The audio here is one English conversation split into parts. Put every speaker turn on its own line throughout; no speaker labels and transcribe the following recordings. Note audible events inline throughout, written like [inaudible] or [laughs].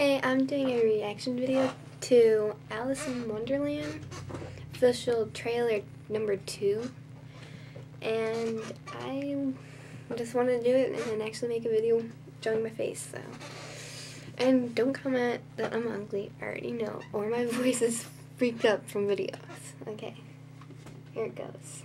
Hey, I'm doing a reaction video to Alice in Wonderland official trailer number two. And I just wanted to do it and actually make a video showing my face, so. And don't comment that I'm ugly, I already know, or my [laughs] voice is freaked up from videos. Okay, here it goes.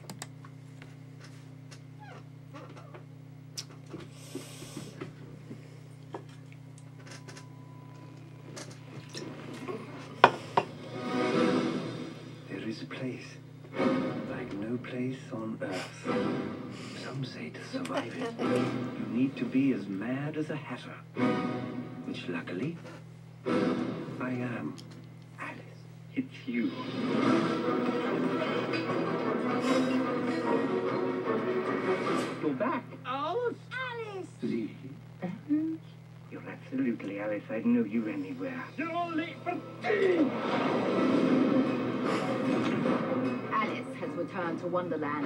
Place like no place on earth. Some say to survive it, you need to be as mad as a hatter. Which luckily, I am. Alice, it's you. You're back. Alice.
Alice!
See? Mm-hmm. You're absolutely Alice. I'd know you anywhere. You're late for tea!
Returned to Wonderland.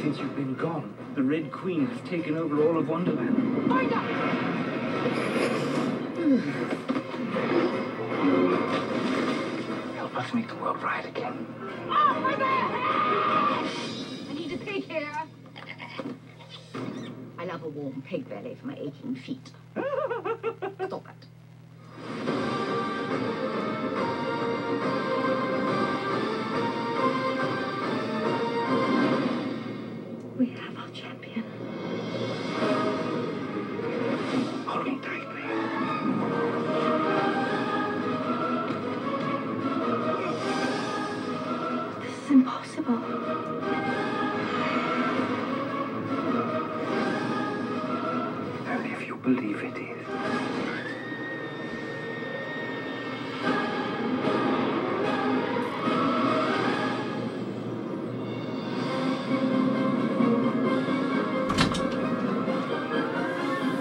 Since you've been gone, the Red Queen has taken over all of Wonderland.
Find!
Help us make the world right again.
Oh, my bad! I need a pig here. I love a warm pig belly for my aching feet. [laughs]
believe it is.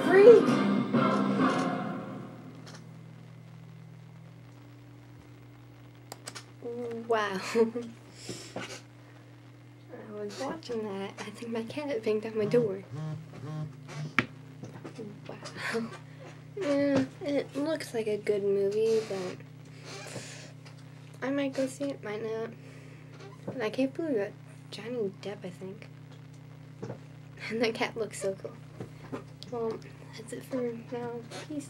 Freak! Wow. [laughs] I was watching that. I think my cat banged on my door. Yeah, [laughs] it looks like a good movie, but I might go see it, might not. And I can't believe that Johnny Depp, I think. [laughs] And the cat looks so cool. Well, that's it for now. Peace.